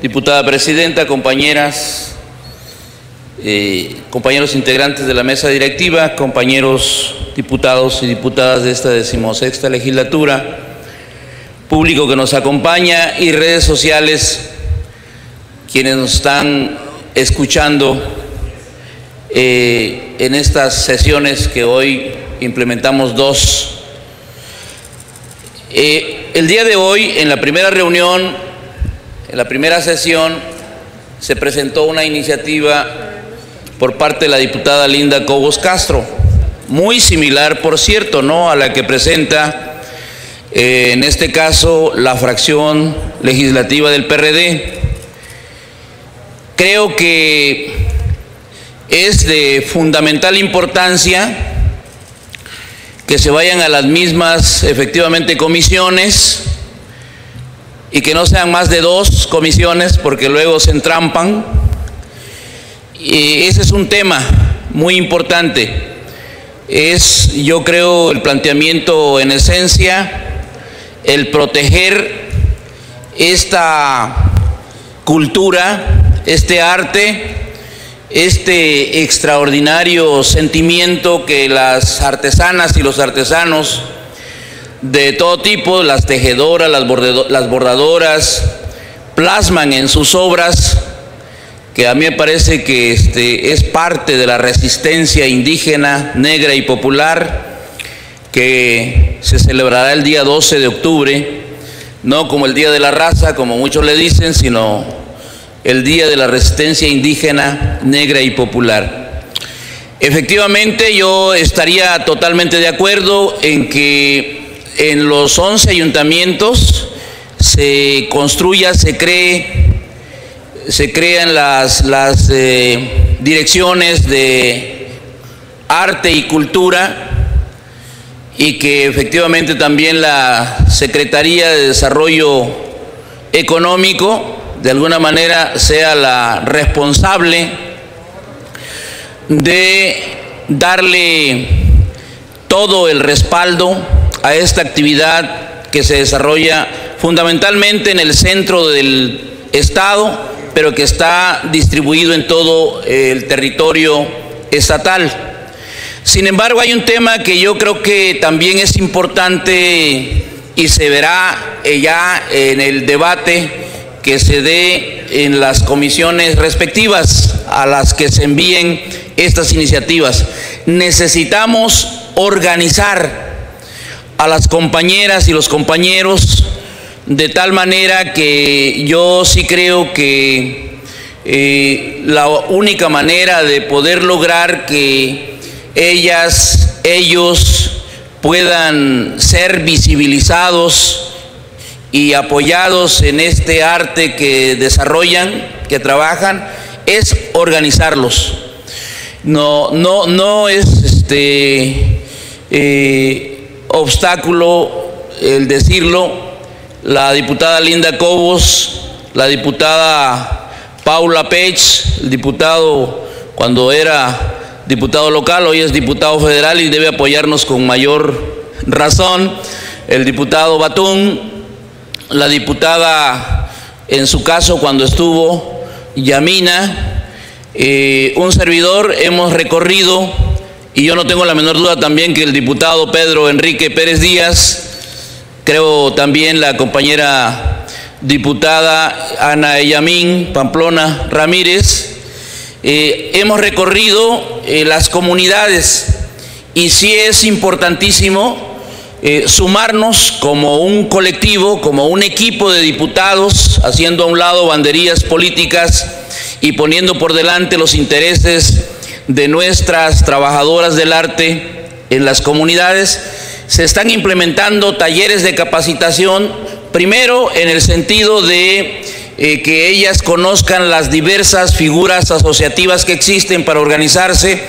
Diputada Presidenta, compañeras, eh, compañeros integrantes de la mesa directiva, compañeros diputados y diputadas de esta decimosexta legislatura, público que nos acompaña y redes sociales, quienes nos están escuchando eh, en estas sesiones que hoy implementamos dos. Eh, el día de hoy, en la primera reunión, en la primera sesión, se presentó una iniciativa por parte de la diputada Linda Cobos Castro, muy similar, por cierto, ¿no? a la que presenta, eh, en este caso, la fracción legislativa del PRD. Creo que es de fundamental importancia que se vayan a las mismas, efectivamente, comisiones y que no sean más de dos comisiones porque luego se entrampan. Y ese es un tema muy importante. Es, yo creo, el planteamiento en esencia, el proteger esta cultura, este arte, este extraordinario sentimiento que las artesanas y los artesanos de todo tipo, las tejedoras, las, bordadoras, plasman en sus obras, que a mí me parece que este, es parte de la resistencia indígena, negra y popular, que se celebrará el día 12 de octubre, no como el Día de la Raza, como muchos le dicen, sino el Día de la Resistencia Indígena Negra y Popular. Efectivamente, yo estaría totalmente de acuerdo en que en los 11 ayuntamientos se construya, se cree, se crean las, las eh, direcciones de arte y cultura y que efectivamente también la Secretaría de Desarrollo Económico de alguna manera sea la responsable de darle todo el respaldo a esta actividad que se desarrolla fundamentalmente en el centro del Estado, pero que está distribuido en todo el territorio estatal. Sin embargo, hay un tema que yo creo que también es importante y se verá ya en el debate que se dé en las comisiones respectivas a las que se envíen estas iniciativas. Necesitamos organizar a las compañeras y los compañeros de tal manera que yo sí creo que eh, la única manera de poder lograr que ellas, ellos puedan ser visibilizados y apoyados en este arte que desarrollan, que trabajan, es organizarlos. No, no, no es este eh, obstáculo el decirlo. La diputada Linda Cobos, la diputada Paula Pech, el diputado cuando era diputado local, hoy es diputado federal y debe apoyarnos con mayor razón. El diputado Batún, la diputada, en su caso, cuando estuvo, Yamina, eh, un servidor, hemos recorrido, y yo no tengo la menor duda también que el diputado Pedro Enrique Pérez Díaz, creo también la compañera diputada Ana Yamín Pamplona Ramírez, eh, hemos recorrido eh, las comunidades. Y sí es importantísimo eh, sumarnos como un colectivo, como un equipo de diputados, haciendo a un lado banderías políticas y poniendo por delante los intereses de nuestras trabajadoras del arte en las comunidades. Se están implementando talleres de capacitación, primero en el sentido de eh, que ellas conozcan las diversas figuras asociativas que existen para organizarse.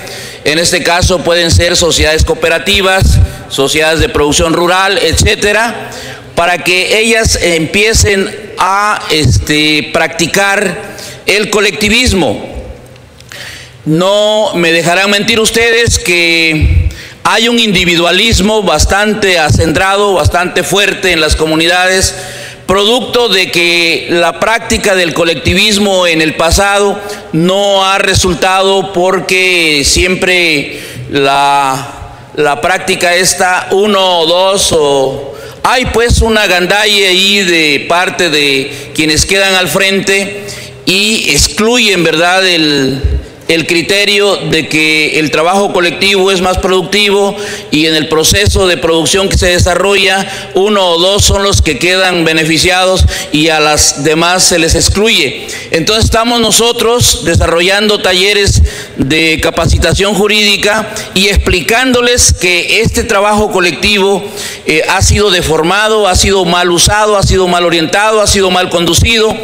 En este caso pueden ser sociedades cooperativas, sociedades de producción rural, etcétera, para que ellas empiecen a este, practicar el colectivismo. No me dejarán mentir ustedes que hay un individualismo bastante acendrado, bastante fuerte en las comunidades, producto de que la práctica del colectivismo en el pasado no ha resultado porque siempre la, la práctica está uno o dos o hay pues una gandalle ahí de parte de quienes quedan al frente y excluyen, ¿verdad?, el, el criterio de que el trabajo colectivo es más productivo y en el proceso de producción que se desarrolla, uno o dos son los que quedan beneficiados y a las demás se les excluye. Entonces estamos nosotros desarrollando talleres de capacitación jurídica y explicándoles que este trabajo colectivo eh, ha sido deformado, ha sido mal usado, ha sido mal orientado, ha sido mal conducido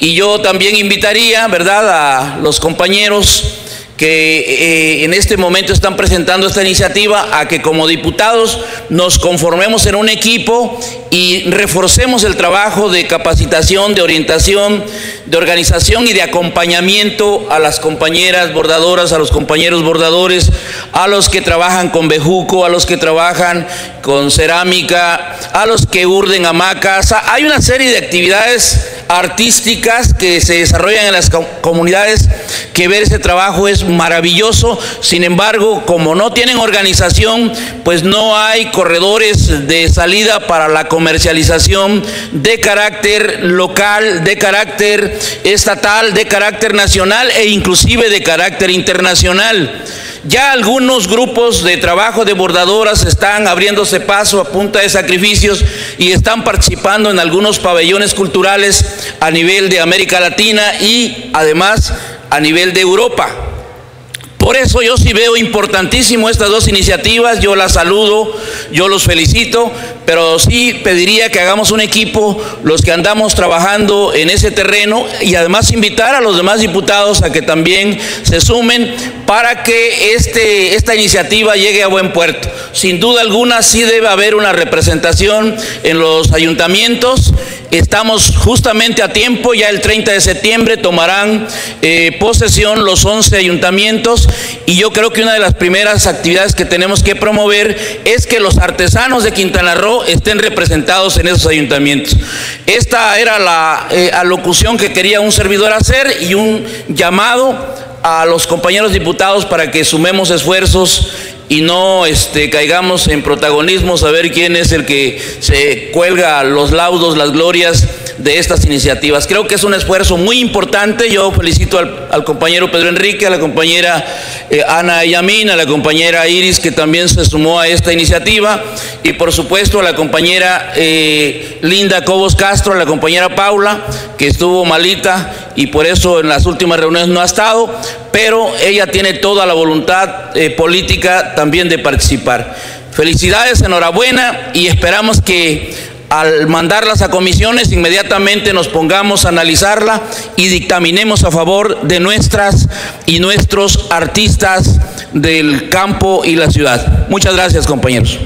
y yo también invitaría, ¿verdad?, a los compañeros que eh, en este momento están presentando esta iniciativa a que como diputados nos conformemos en un equipo y reforcemos el trabajo de capacitación, de orientación, de organización y de acompañamiento a las compañeras bordadoras, a los compañeros bordadores, a los que trabajan con bejuco, a los que trabajan con cerámica, a los que urden hamacas. Hay una serie de actividades artísticas que se desarrollan en las comunidades que ver ese trabajo es maravilloso. Sin embargo, como no tienen organización, pues no hay corredores de salida para la comercialización de carácter local, de carácter estatal, de carácter nacional e inclusive de carácter internacional. Ya algunos grupos de trabajo de bordadoras están abriéndose paso a punta de sacrificios y están participando en algunos pabellones culturales a nivel de América Latina y además a nivel de Europa. Por eso yo sí veo importantísimo estas dos iniciativas, yo las saludo, yo los felicito, pero sí pediría que hagamos un equipo, los que andamos trabajando en ese terreno, y además invitar a los demás diputados a que también se sumen para que este, esta iniciativa llegue a buen puerto. Sin duda alguna sí debe haber una representación en los ayuntamientos Estamos justamente a tiempo, ya el 30 de septiembre tomarán eh, posesión los 11 ayuntamientos y yo creo que una de las primeras actividades que tenemos que promover es que los artesanos de Quintana Roo estén representados en esos ayuntamientos. Esta era la eh, alocución que quería un servidor hacer y un llamado a los compañeros diputados para que sumemos esfuerzos y no este, caigamos en protagonismos a ver quién es el que se cuelga los laudos, las glorias de estas iniciativas. Creo que es un esfuerzo muy importante. Yo felicito al, compañero Pedro Enrique, a la compañera eh, Ana Yamín, a la compañera Iris que también se sumó a esta iniciativa y por supuesto a la compañera eh, Linda Cobos Castro, a la compañera Paula que estuvo malita y por eso en las últimas reuniones no ha estado, pero ella tiene toda la voluntad eh, política también de participar. Felicidades, enhorabuena y esperamos que al mandarlas a comisiones inmediatamente nos pongamos a analizarla y dictaminemos a favor de nuestras y nuestros artistas del campo y la ciudad. Muchas gracias, compañeros.